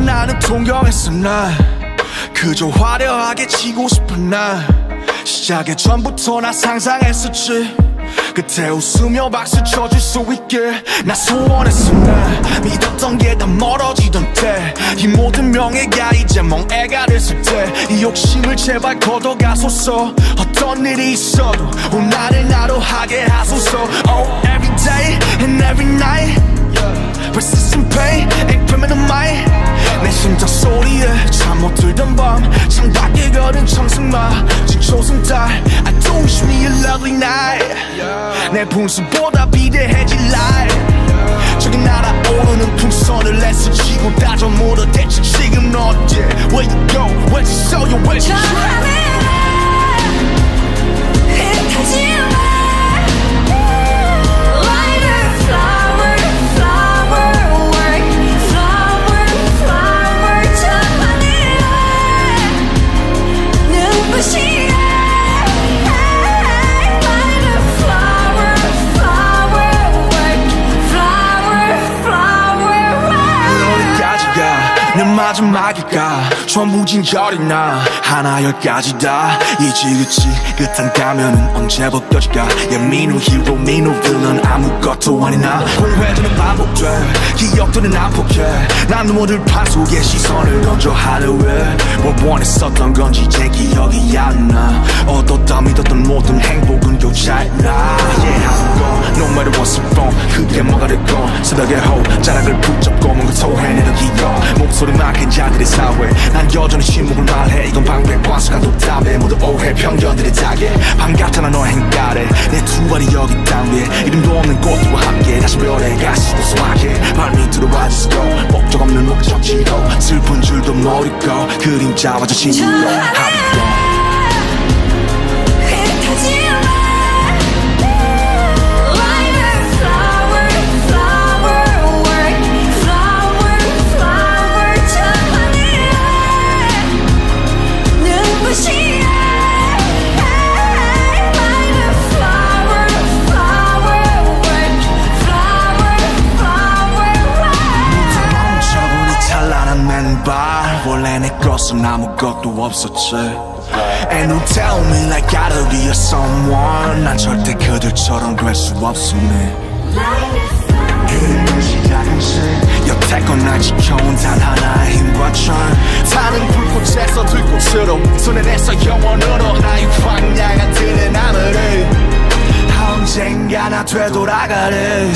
너를 나는 동경했어 난 그저 화려하게 지고 싶은 난 시작의 전부터 나 상상했었지. 그때 웃으며 박수 쳐줄 수 있게 나 소원했어 난 믿었던 게 다 멀어지던 때. 이 모든 명예가 이제 멍해가 됐을 때. 이 욕심을 제발 걷어가소서. 어떤 일이 있어도 오늘을 나로 하게 하소서. Oh every day and every night. Persistent pain 소리에 잠못 들던 밤 창밖에 걸은 청승마 지금 초승달 I do wish me a lovely night. 내 분수보다 비대해질 life 저기 날아오르는 마지막일까 전부 진절이 나. 하나 열까지 다. 이지그치 끝한 가면은 언제 벗겨질까? 예민우 히로 민우 빌런 아무것도 아닌 나. 공회전은 반복돼. 기억들은 안 폭해. 난 누구들 판 속에 시선을 던져 하루에. 뭘 원했었던 건지 제 기억이 안나. 얻었다 믿었던 모든 행복은 여자였나. Yeah I'm gone no matter what's 됐건 새벽에 호 자락을 붙잡고 뭔가 토해내는 기억 목소리만 큰 자들의 사회. 난 여전히 침묵을 말해. 이건 방백 과수가 독답해. 모두 오해 편견들의 자게. 반갑잖아 너의 행가래. 내두 발이 여기 땅 위에. 이름도 없는 꽃과 함께 다시 별에 가시고 소확해. 발 밑으로 와주시고 목적 없는 목적지로 슬픈 줄도 모르고 그림자와 저 친구로 하 원래 내 것은 아무것도 없었지. And you tell me like gotta be a someone. 난 절대 그들처럼 될 수 없음네 그리고 시작은 여태껏 날 지켜온 단 하나의 힘과 철. 타는 불꽃에서 들꽃으로 손에 내서 영원으로 나의 광야가 드는 하늘을. 언젠가 나 되돌아가래